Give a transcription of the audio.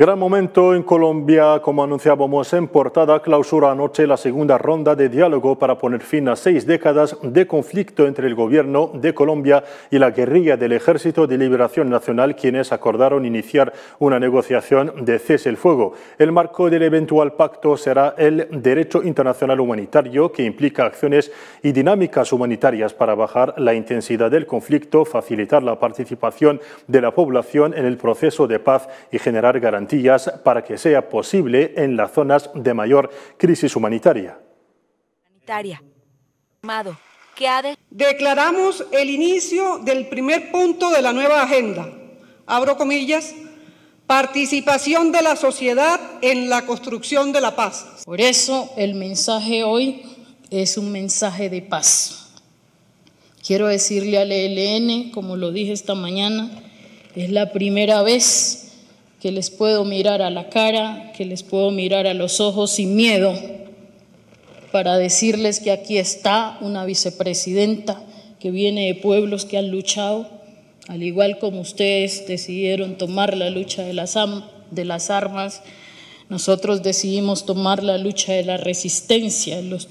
Gran momento en Colombia, como anunciábamos en portada, clausura anoche la segunda ronda de diálogo para poner fin a seis décadas de conflicto entre el gobierno de Colombia y la guerrilla del Ejército de Liberación Nacional, quienes acordaron iniciar una negociación de cese el fuego. El marco del eventual pacto será el derecho internacional humanitario, que implica acciones y dinámicas humanitarias para bajar la intensidad del conflicto, facilitar la participación de la población en el proceso de paz y generar garantías para que sea posible en las zonas de mayor crisis humanitaria. Declaramos el inicio del primer punto de la nueva agenda. Abro comillas. Participación de la sociedad en la construcción de la paz. Por eso el mensaje hoy es un mensaje de paz. Quiero decirle al ELN, como lo dije esta mañana, es la primera vez que les puedo mirar a la cara, que les puedo mirar a los ojos sin miedo, para decirles que aquí está una vicepresidenta que viene de pueblos que han luchado, al igual como ustedes decidieron tomar la lucha de las, de las armas, nosotros decidimos tomar la lucha de la resistencia en los